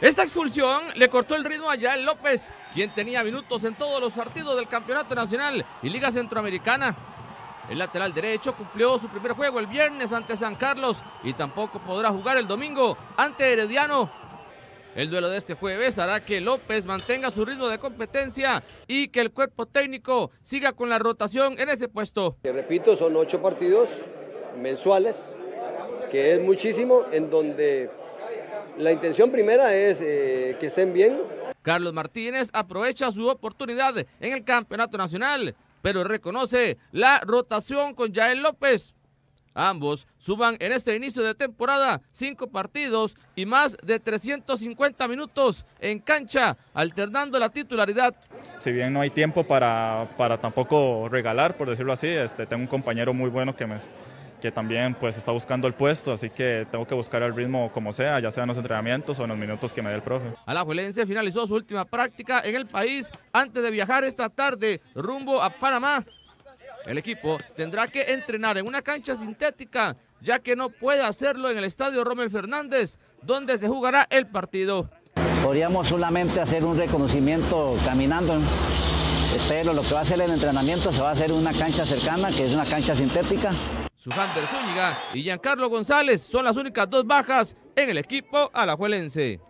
Esta expulsión le cortó el ritmo a Yael López, quien tenía minutos en todos los partidos del Campeonato Nacional y Liga Centroamericana. El lateral derecho cumplió su primer juego el viernes ante San Carlos y tampoco podrá jugar el domingo ante Herediano. El duelo de este jueves hará que López mantenga su ritmo de competencia y que el cuerpo técnico siga con la rotación en ese puesto. Repito, son ocho partidos mensuales, que es muchísimo, en donde la intención primera es eh, que estén bien. Carlos Martínez aprovecha su oportunidad en el campeonato nacional, pero reconoce la rotación con Yael López. Ambos suban en este inicio de temporada cinco partidos y más de 350 minutos en cancha, alternando la titularidad. Si bien no hay tiempo para, para tampoco regalar, por decirlo así, este, tengo un compañero muy bueno que me, que también pues está buscando el puesto, así que tengo que buscar el ritmo como sea, ya sea en los entrenamientos o en los minutos que me dé el profe. Alajuelense finalizó su última práctica en el país antes de viajar esta tarde rumbo a Panamá. El equipo tendrá que entrenar en una cancha sintética, ya que no puede hacerlo en el estadio Romel Fernández, donde se jugará el partido. Podríamos solamente hacer un reconocimiento caminando, pero lo que va a hacer el entrenamiento se va a hacer en una cancha cercana, que es una cancha sintética. Sujander Zúñiga y Giancarlo González son las únicas dos bajas en el equipo alajuelense.